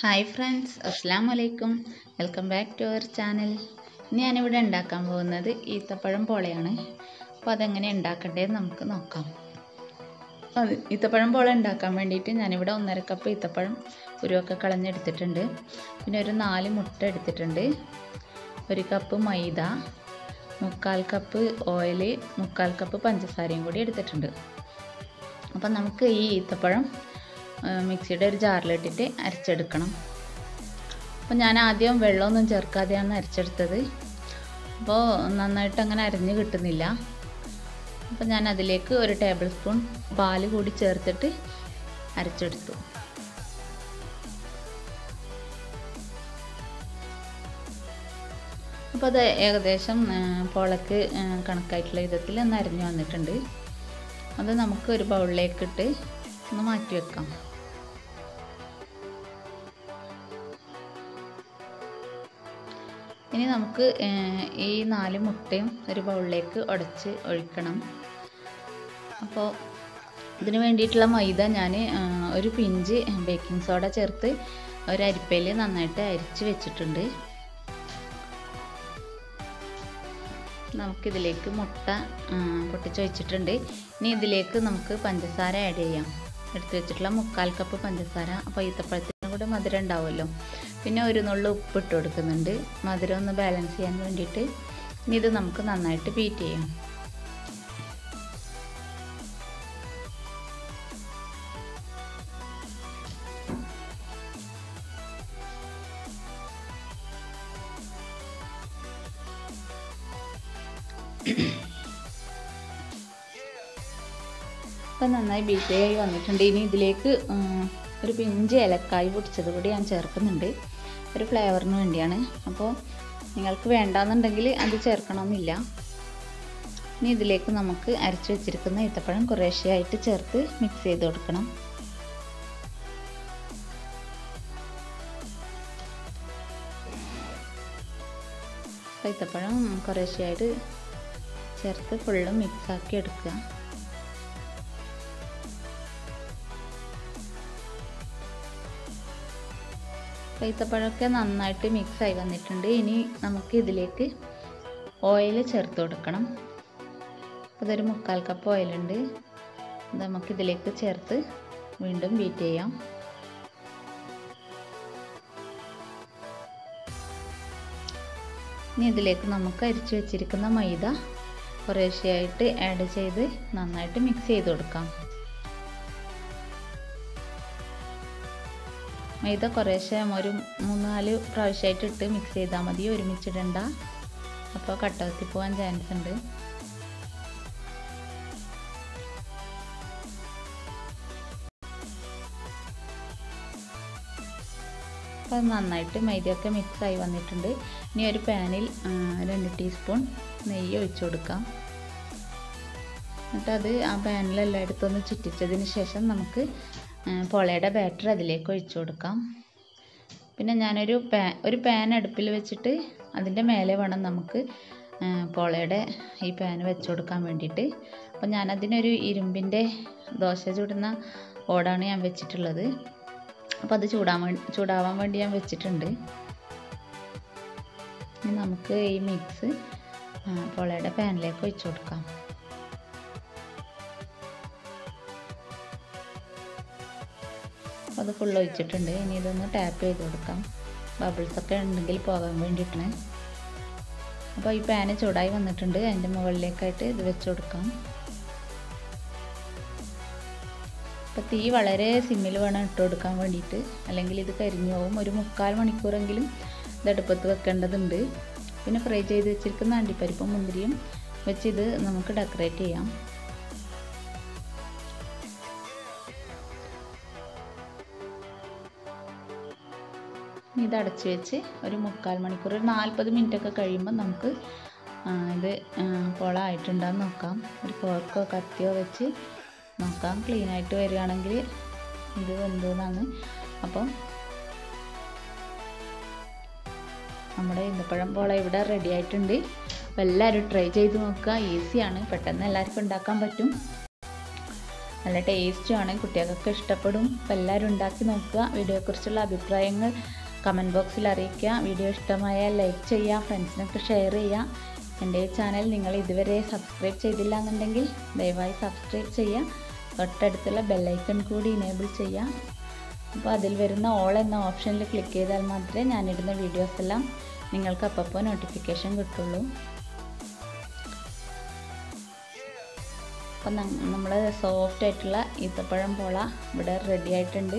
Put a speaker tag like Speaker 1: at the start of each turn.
Speaker 1: Hi friends അസ്സാം വലൈക്കും welcome back to our channel ഇന്ന് ഞാനിവിടെ ഉണ്ടാക്കാൻ പോകുന്നത് ഈത്തപ്പഴം പോളയാണ്. അപ്പോൾ അതെങ്ങനെ ഉണ്ടാക്കണ്ടേന്ന് നമുക്ക് നോക്കാം. അത് ഈത്തപ്പഴം പോള ഉണ്ടാക്കാൻ വേണ്ടിയിട്ട് ഞാനിവിടെ ഒന്നര കപ്പ് ഈത്തപ്പഴം ഉരുവൊക്കെ കളഞ്ഞെടുത്തിട്ടുണ്ട്. പിന്നെ ഒരു നാല് മുട്ട എടുത്തിട്ടുണ്ട്. ഒരു കപ്പ് മൈദ മുക്കാൽ കപ്പ് ഓയിൽ മുക്കാൽ കപ്പ് പഞ്ചസാരയും കൂടി എടുത്തിട്ടുണ്ട്. അപ്പം നമുക്ക് ഈ ഈത്തപ്പഴം മിക്സിയുടെ ഒരു ജാറിലിട്ടിട്ട് അരച്ചെടുക്കണം. അപ്പോൾ ഞാൻ ആദ്യം വെള്ളമൊന്നും ചേർക്കാതെയാണ് അരച്ചെടുത്തത്. അപ്പോൾ നന്നായിട്ട് അങ്ങനെ അരഞ്ഞ് കിട്ടുന്നില്ല. അപ്പോൾ ഞാൻ അതിലേക്ക് ഒരു ടേബിൾ സ്പൂൺ പാൽ കൂടി ചേർത്തിട്ട് അരച്ചെടുത്തു. അപ്പോൾ അത് ഏകദേശം പോളക്ക് കണക്കായിട്ടുള്ള വിധത്തിൽ ഒന്ന് അരിഞ്ഞു വന്നിട്ടുണ്ട്. അത് നമുക്ക് ഒരു ബൗളിലേക്കിട്ട് ഒന്ന് മാറ്റി വെക്കാം. ഇനി നമുക്ക് ഈ നാല് മുട്ടയും ഒരു ബൗളിലേക്ക് ഉടച്ച് ഒഴിക്കണം. അപ്പോൾ ഇതിന് വേണ്ടിയിട്ടുള്ള മൈദ ഞാൻ ഒരു പിഞ്ച് ബേക്കിംഗ് സോഡ ചേർത്ത് ഒരു നന്നായിട്ട് അരിച്ച് വെച്ചിട്ടുണ്ട്. നമുക്കിതിലേക്ക് മുട്ട പൊട്ടിച്ചൊഴിച്ചിട്ടുണ്ട് ഇനി ഇതിലേക്ക് നമുക്ക് പഞ്ചസാര ആഡ് ചെയ്യാം. എടുത്തു വെച്ചിട്ടുള്ള മുക്കാൽ കപ്പ് പഞ്ചസാര. അപ്പോൾ ഈത്തപ്പഴത്തിന് കൂടെ മധുരം ഉണ്ടാവുമല്ലോ. പിന്നെ ഒരു നുള്ളു ഉപ്പ് ഇട്ട് കൊടുക്കുന്നുണ്ട്. മധുരം ഒന്ന് ബാലൻസ് ചെയ്യാൻ വേണ്ടിയിട്ട്. ഇനി ഇത് നമുക്ക് നന്നായിട്ട് ബീറ്റ് ചെയ്യാം. അപ്പം നന്നായി ബീറ്റ് ആയി വന്നിട്ടുണ്ട്. ഇനി ഇതിലേക്ക് ഒരു പിഞ്ച് ഏലക്കായ് പൊടിച്ചത് കൂടി ഞാൻ ചേർക്കുന്നുണ്ട്. ഒരു ഫ്ലേവറിന് വേണ്ടിയാണ്. അപ്പോൾ നിങ്ങൾക്ക് വേണ്ടാന്നുണ്ടെങ്കിൽ അത് ചേർക്കണമെന്നില്ല. ഇനി ഇതിലേക്ക് നമുക്ക് അരച്ച് വെച്ചിരിക്കുന്ന ഈത്തപ്പഴം കുറേശ്ശെയായിട്ട് ചേർത്ത് മിക്സ് ചെയ്ത് കൊടുക്കണം. ഈത്തപ്പഴം കുറേശ്ശെയായിട്ട് ചേർത്ത് ഫുള്ളും മിക്സാക്കി എടുക്കുക. ഈത്തപ്പഴമൊക്കെ നന്നായിട്ട് മിക്സായി വന്നിട്ടുണ്ട്. ഇനി നമുക്ക് ഇതിലേക്ക് ഓയിൽ ചേർത്ത് കൊടുക്കണം. ഇതൊരു മുക്കാൽ കപ്പ് ഓയിലുണ്ട് നമുക്കിതിലേക്ക് ചേർത്ത് വീണ്ടും ബീറ്റ് ചെയ്യാം. ഇനി ഇതിലേക്ക് നമുക്ക് അരിച്ചു വെച്ചിരിക്കുന്ന മൈദ കുറേശ്ശെയായിട്ട് ആഡ് ചെയ്ത് നന്നായിട്ട് മിക്സ് ചെയ്ത് കൊടുക്കാം. മൈദ കുറേശ്ശെ ഒരു മൂന്ന് നാല് പ്രാവശ്യമായിട്ട് ഇട്ട് മിക്സ് ചെയ്താൽ മതി. ഒരുമിച്ചിടണ്ട. അപ്പോൾ കട്ടകത്തി പോകാൻ ചാൻസ് ഉണ്ട്. അപ്പോൾ നന്നായിട്ട് മൈദയൊക്കെ മിക്സായി വന്നിട്ടുണ്ട്. ഇനി ഒരു പാനിൽ രണ്ട് ടീസ്പൂൺ നെയ്യ് ഒഴിച്ചു കൊടുക്കാം. എന്നിട്ട് അത് ആ പാനിലെല്ലായിടത്തും ഒന്ന് ചുറ്റിച്ചതിന് ശേഷം നമുക്ക് പൊളയുടെ ബാറ്റർ അതിലേക്ക് ഒഴിച്ചു കൊടുക്കാം. പിന്നെ ഞാനൊരു പാ ഒരു പാൻ അടുപ്പിൽ വെച്ചിട്ട് അതിന്റെ മേലെ വേണം നമുക്ക് പൊളയുടെ ഈ പാൻ വെച്ച് കൊടുക്കാൻ വേണ്ടിയിട്ട്. അപ്പോൾ ഞാനതിനൊരു ഇരുമ്പിന്റെ ദോശ ചുടുന്ന ഓടാണ് ഞാൻ വെച്ചിട്ടുള്ളത്. അപ്പോൾ അത് ചൂടാൻ വേണ്ടി ചൂടാവാൻ വേണ്ടി ഞാൻ വെച്ചിട്ടുണ്ട്. നമുക്ക് ഈ മിക്സ് പൊളയുടെ പാനിലേക്ക് ഒഴിച്ചു കൊടുക്കാം. അത് ഫുൾ ഒഴിച്ചിട്ടുണ്ട്. ഇനി ഇതൊന്ന് ടാപ്പ് ചെയ്ത് കൊടുക്കാം. ബബിൾസൊക്കെ ഉണ്ടെങ്കിൽ പോകാൻ വേണ്ടിയിട്ടാണ് അപ്പോൾ ഈ പാന് ചൂടായി വന്നിട്ടുണ്ട്. അതിന്റെ മുകളിലേക്കായിട്ട് ഇത് വെച്ച് കൊടുക്കാം. അപ്പോൾ തീ വളരെ സിമ്മിൽ വേണം ഇട്ട് കൊടുക്കാൻ വേണ്ടിയിട്ട്. അല്ലെങ്കിൽ ഇത് കരിഞ്ഞു പോകും ഒരു മുക്കാൽ മണിക്കൂറെങ്കിലും ഇത് അടുപ്പത്ത് വെക്കേണ്ടതുണ്ട്. പിന്നെ ഫ്രൈ ചെയ്ത് വെച്ചിരിക്കുന്ന അണ്ടിപ്പരിപ്പും മുന്തിരിയും വെച്ച് ഇത് നമുക്ക് ഡെക്കറേറ്റ് ചെയ്യാം. ഇത് അടച്ചു വെച്ച് ഒരു മുക്കാൽ മണിക്കൂർ ഒരു നാൽപ്പത് മിനിറ്റ് ഒക്കെ കഴിയുമ്പോൾ നമുക്ക് ഇത് കുളമായിട്ടുണ്ടാകും നോക്കാം. ഒരു പോർക്കോ കത്തിയോ വെച്ച് നോക്കാം. ക്ലീൻ ആയിട്ട് വരികയാണെങ്കിൽ ഇത് വെന്തോന്നാണ്. അപ്പം നമ്മുടെ ഇന്നപ്പഴം പോള ഇവിടെ റെഡി ആയിട്ടുണ്ട്. അപ്പോൾ എല്ലാവരും ട്രൈ ചെയ്ത് നോക്കുക. ഈസിയാണ് പെട്ടെന്ന് എല്ലാവർക്കും ഉണ്ടാക്കാൻ പറ്റും. നല്ല ടേസ്റ്റുമാണ് കുട്ടികൾക്കൊക്കെ ഇഷ്ടപ്പെടും. അപ്പോൾ എല്ലാവരും ഉണ്ടാക്കി നോക്കുക. വീഡിയോയെക്കുറിച്ചുള്ള അഭിപ്രായങ്ങൾ കമന്റ് ബോക്സിൽ അറിയിക്കുക. വീഡിയോ ഇഷ്ടമായാൽ ലൈക്ക് ചെയ്യുക ഫ്രണ്ട്സിനൊക്കെ ഷെയർ ചെയ്യുക. എന്റെ ചാനൽ നിങ്ങൾ ഇതുവരെ സബ്സ്ക്രൈബ് ചെയ്തില്ല എന്നുണ്ടെങ്കിൽ ദയവായി സബ്സ്ക്രൈബ് ചെയ്യുക. തൊട്ടടുത്തുള്ള ബെല്ലൈക്കൺ കൂടി ഇനേബിൾ ചെയ്യുക. അപ്പോൾ അതിൽ വരുന്ന ഓൾ എന്ന ഓപ്ഷനിൽ ക്ലിക്ക് ചെയ്താൽ മാത്രമേ ഞാനിടുന്ന വീഡിയോസ് എല്ലാം നിങ്ങൾക്ക് അപ്പോൾ നോട്ടിഫിക്കേഷൻ കിട്ടുള്ളൂ. അപ്പം നമ്മൾ സോഫ്റ്റ് ആയിട്ടുള്ള ഈത്തപ്പഴം പോള ഇവിടെ റെഡി ആയിട്ടുണ്ട്.